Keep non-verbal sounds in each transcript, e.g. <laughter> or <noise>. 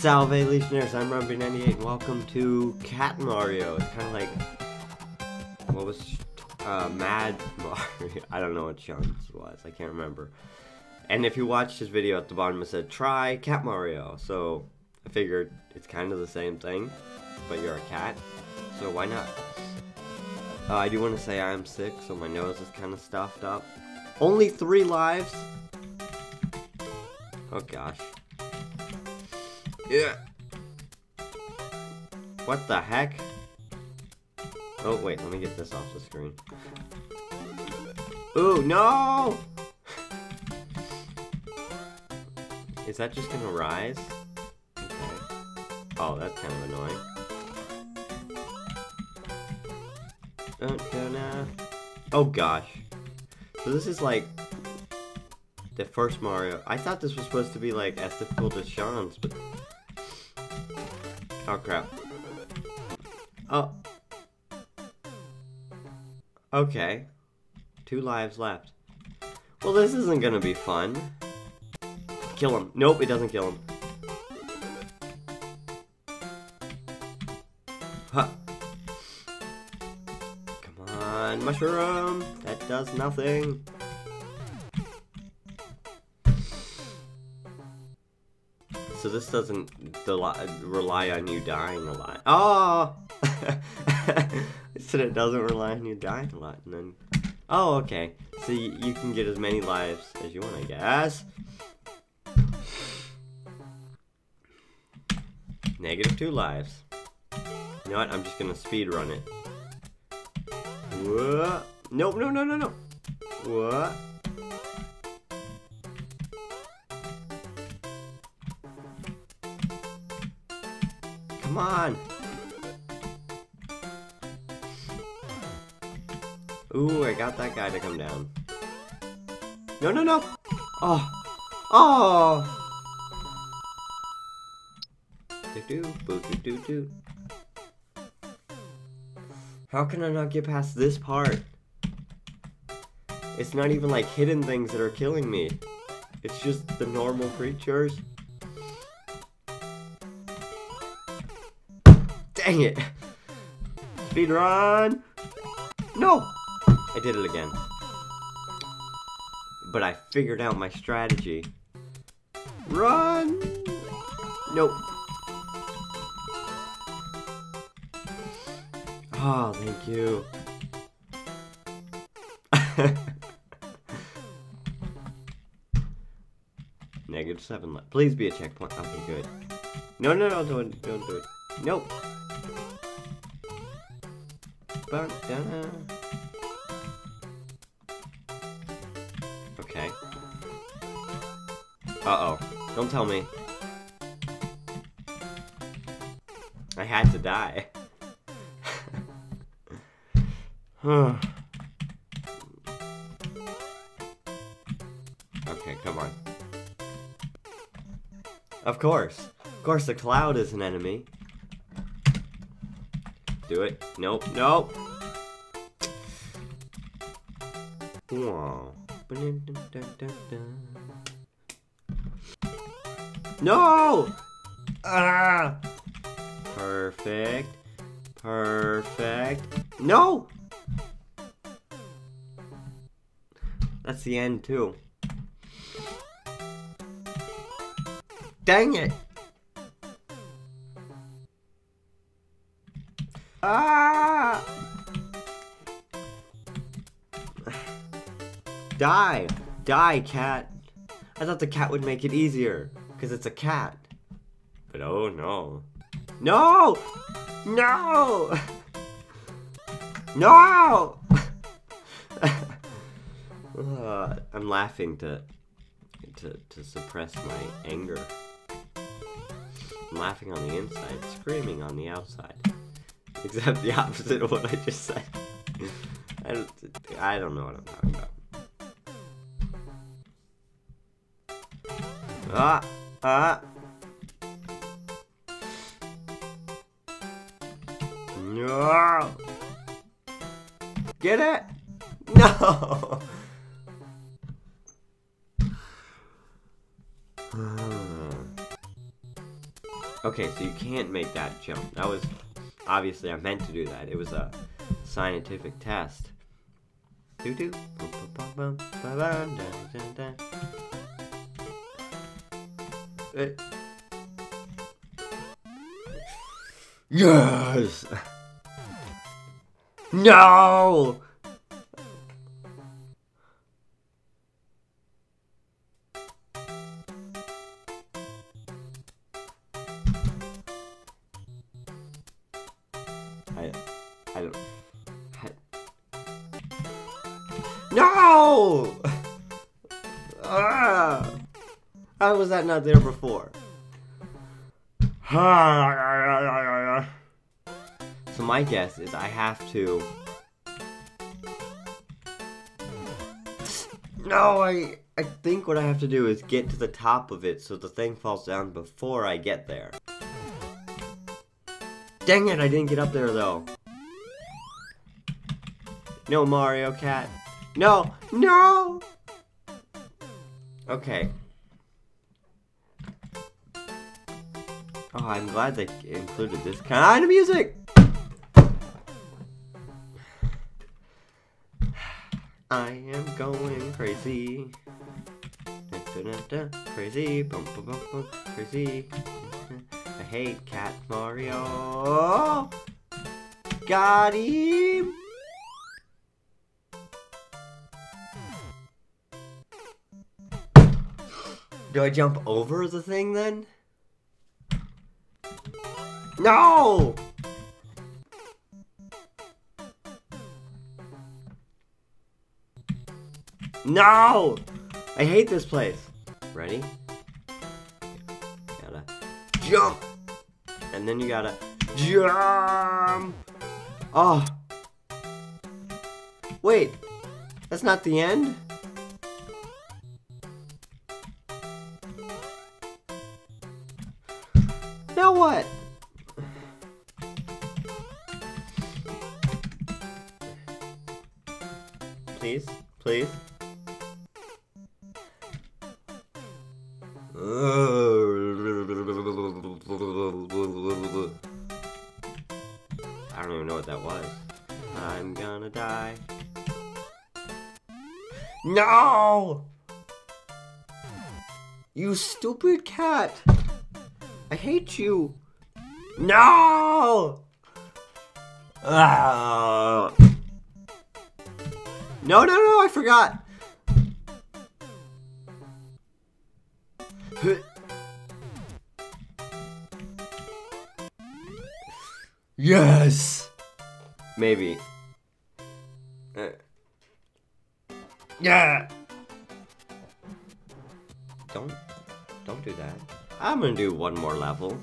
Salve Legionnaires, I'm Rumby98 and welcome to Cat Mario. It's kind of like, what was, uh, Mad Mario? <laughs> I don't know what Sean's was, I can't remember. And if you watched his video at the bottom, it said, try Cat Mario. So, I figured it's kind of the same thing, but you're a cat, so why not? Uh, I do want to say I'm sick, so my nose is kind of stuffed up. Only three lives? Oh gosh. Yeah. What the heck? Oh, wait, let me get this off the screen. Ooh, no! Is that just gonna rise? Okay. Oh, that's kind of annoying. Don't gonna... Oh gosh. So this is like the first Mario. I thought this was supposed to be like as difficult as Sean's, but Oh crap. Oh. Okay. Two lives left. Well, this isn't gonna be fun. Kill him. Nope, it doesn't kill him. Huh. Come on, mushroom. That does nothing. So this doesn't rely on you dying a lot. Oh! <laughs> said it doesn't rely on you dying a lot. And then, oh, okay. So you, you can get as many lives as you want, I guess. Negative two lives. You know what? I'm just gonna speed run it. What? Nope, no, no, no, no. What? Come on. Ooh, I got that guy to come down. No, no, no. Oh. Oh. Do do do do. How can I not get past this part? It's not even like hidden things that are killing me. It's just the normal creatures. Dang it! Speed run! No! I did it again. But I figured out my strategy. Run! Nope. Oh, thank you. <laughs> Negative seven left. Please be a checkpoint. Okay, good. No, no, no, don't, don't do it. Nope. Okay. Uh-oh. Don't tell me. I had to die. <sighs> okay, come on. Of course. Of course, the cloud is an enemy. Do it. Nope. Nope. No! Ah! Perfect. Perfect. No! That's the end, too. Dang it! <sighs> Die! Die, cat! I thought the cat would make it easier, because it's a cat. But oh no. No! No! <laughs> No! uh, <laughs> I'm laughing to, to, to suppress my anger. I'm laughing on the inside, screaming on the outside. Except the opposite of what I just said. I don't, I don't know what I'm talking about. Ah! Ah! No! Get it? No! <laughs> Okay, so you can't make that jump. That was obviously I meant to do that. It was a scientific test. Yes. <laughs> No. That not there before? <sighs> so my guess is I have to. No, I I think what I have to do is get to the top of it so the thing falls down before I get there. Dang it, I didn't get up there though. No, Mario Cat. No, no! Okay. Oh, I'm glad they included this kind of music! I am going crazy. Da, da, da, crazy, bum, bum, bum, bum, crazy. I hate Cat Mario. Got him. Do I jump over the thing then? No! No! I hate this place. Ready? Gotta jump! And then you gotta jump! Oh! Wait! That's not the end? Even know what that was. I'm gonna die. No! You stupid cat! I hate you! No! Ah! No, no, no, I forgot! Yes! Maybe. Uh. Yeah! Don't, don't do that. I'm gonna do one more level.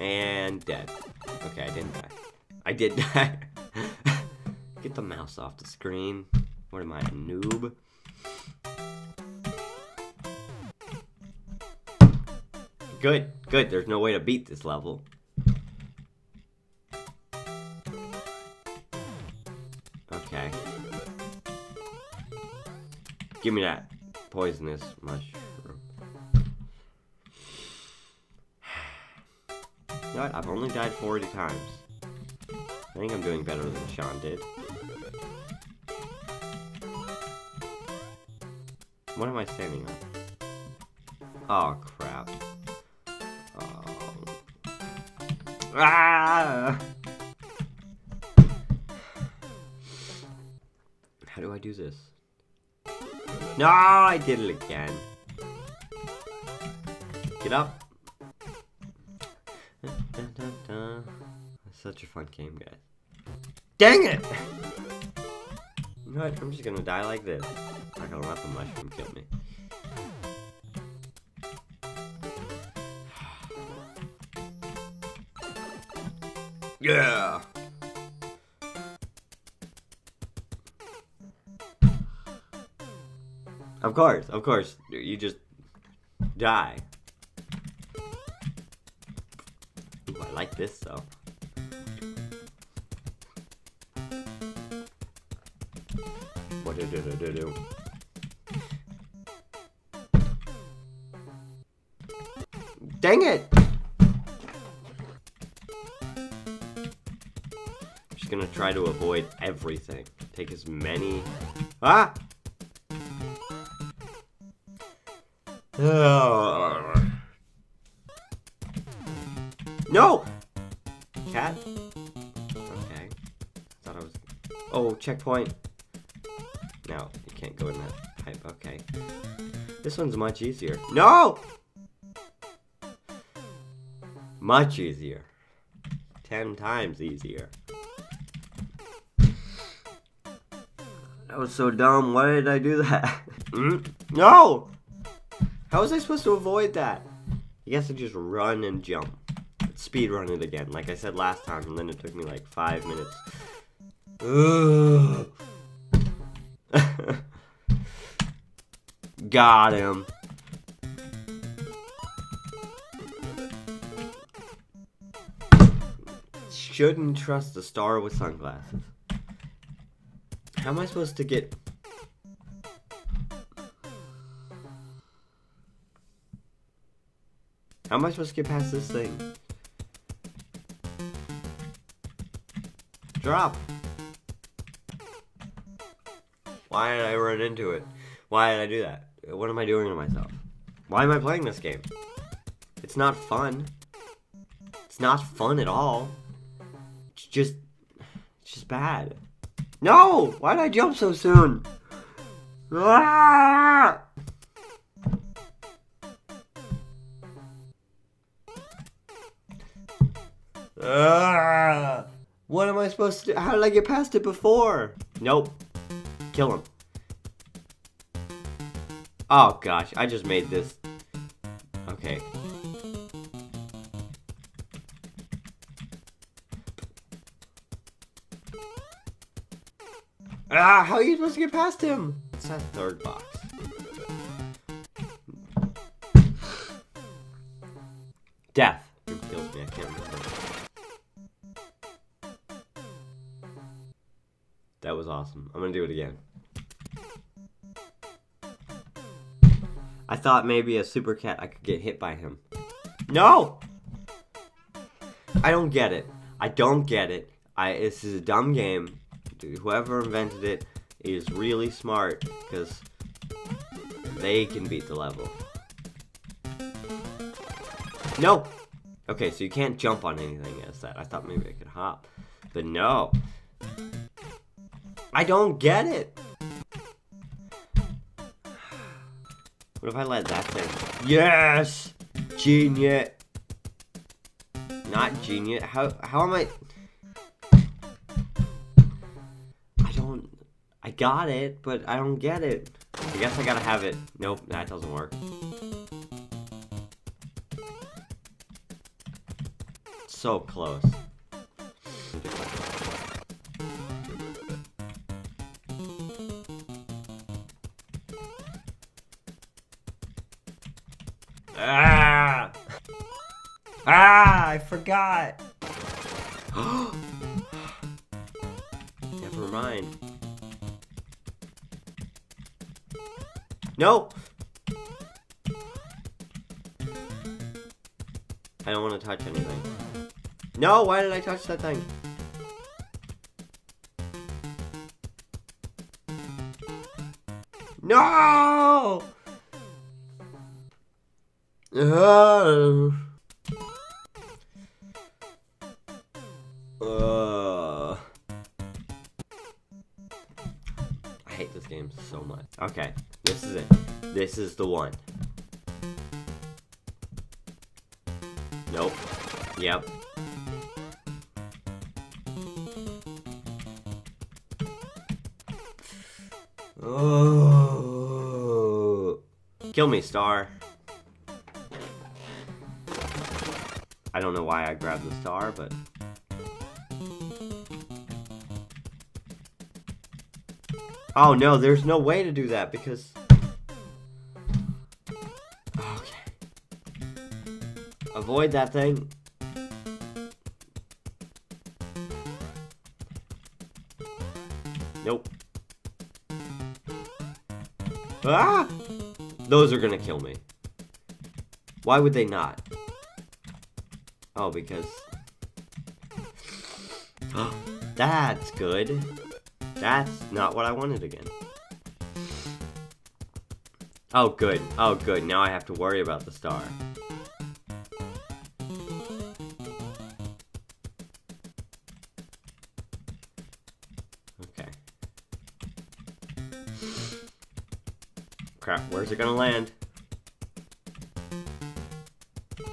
And dead. Okay, I didn't die. I did <laughs> die. Get the mouse off the screen. What am I, a noob? Good, good. There's no way to beat this level. Give me that poisonous mushroom. You know what? I've only died 40 times. I think I'm doing better than Sean did. What am I standing on? Oh, crap. Oh. Ah! How do I do this? No, I did it again. Get up. Such a fun game, guys. Dang it! You know what? I'm just gonna die like this. I'm not gonna let the mushroom kill me. <sighs> Yeah! Of course, of course. You just die. Ooh, I like this though. What do do do do? Dang it! I'm just gonna try to avoid everything. Take as many. Ah! <sighs> No! Cat? Okay. Thought I was... Oh, checkpoint. No, you can't go in that pipe. Okay. This one's much easier. No! Much easier. Ten times easier. That was so dumb. Why did I do that? <laughs> Mm? no! How was I supposed to avoid that? I guess I just run and jump. Speed run it again, like I said last time, and then it took me like five minutes. Ugh. <laughs> Got him. Shouldn't trust a star with sunglasses. How am I supposed to get... How am I supposed to get past this thing? Drop! Why did I run into it? Why did I do that? What am I doing to myself? Why am I playing this game? It's not fun. It's not fun at all. It's just... It's just bad. No! Why did I jump so soon? Ah! What am I supposed to do? How did I get past it before? Nope. Kill him. Oh gosh, I just made this. Okay. Ah, how are you supposed to get past him? It's that third box. Was awesome. I'm gonna do it again. I thought maybe a super cat I could get hit by him. No! I don't get it. I don't get it. I this is a dumb game. Whoever invented it is really smart because they can beat the level. No! Okay, so you can't jump on anything as that. I thought maybe I could hop. But no. I don't get it. What if I let that thing? Yes! Genius! Not genius. How, how am I... I don't... I got it, but I don't get it. I guess I gotta have it. Nope, that doesn't work. So close. Forgot! <gasps> Never mind. No! I don't want to touch anything. No, why did I touch that thing? No! <sighs> Uh, <laughs> This is the one. Nope. Yep. Oh. Kill me, star. I don't know why I grabbed the star, but... Oh no, there's no way to do that because... Avoid that thing. Nope. Ah! Those are gonna kill me. Why would they not? Oh, because... <gasps> That's good. That's not what I wanted again. Oh, good. Oh, good. Now I have to worry about the star. Crap, where's it gonna land? It's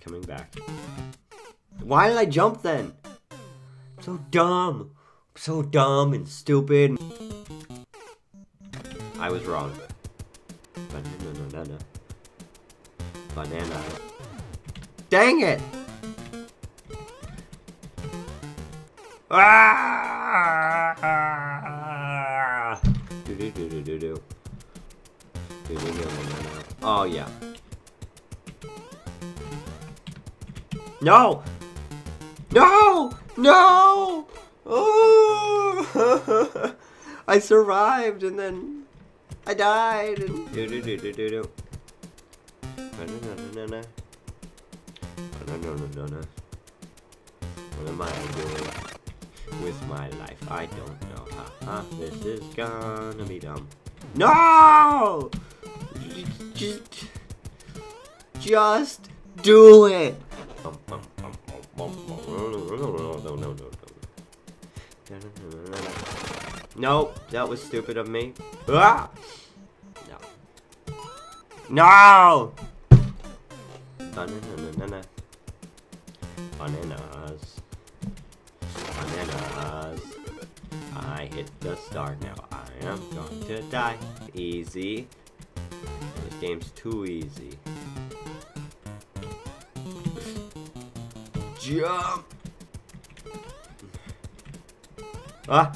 coming back. Why did I jump then? I'm so dumb. I'm so dumb and stupid. I was wrong. Banana, banana. Banana. Dang it! Ah! Do do do do do do. Do do do do do. Oh yeah. No! No! No! Oh! <laughs> I survived and then I died and do do do do do do. Ba-na-na-na-na-na. Ba-na-na-na-na-na. What am I doing with my life? I don't know. Ha ha. This is gonna be dumb. No! Just, just do it. Nope, that was stupid of me. Ah! No! No! Banana, Bananas. Bananas. I hit the star now. I am going to die. Easy. This game's too easy. Jump! Ah!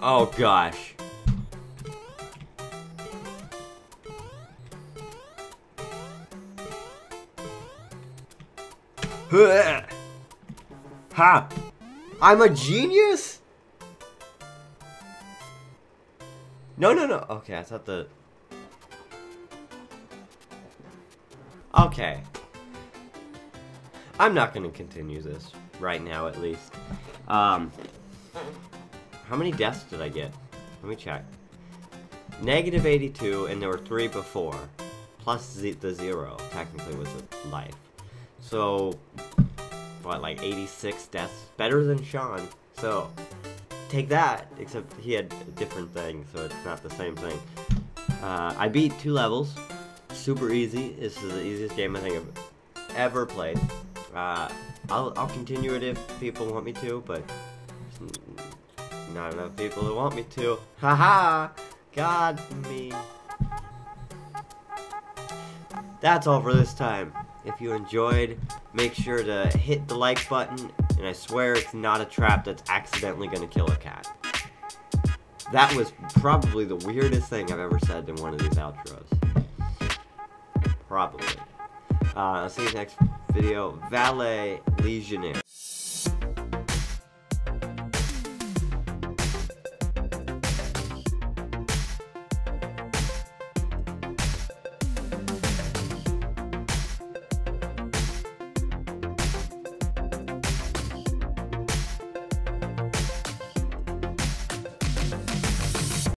Oh gosh. Ha! I'm a genius? No, no, no. Okay, I thought the... Okay. I'm not going to continue this. Right now, at least. Um... How many deaths did I get? Let me check. Negative 82, and there were three before. Plus the zero, technically, was a life. So, what, like 86 deaths? Better than Sean. So, take that, except he had a different thing, so it's not the same thing. Uh, I beat two levels. Super easy. This is the easiest game I think I've ever played. Uh, I'll, I'll continue it if people want me to, but not enough people who want me to. Haha! God me. That's all for this time. If you enjoyed, make sure to hit the like button, and I swear it's not a trap that's accidentally gonna kill a cat. That was probably the weirdest thing I've ever said in one of these outros. Probably. Uh, I'll see you next video. Valet Legionnaire.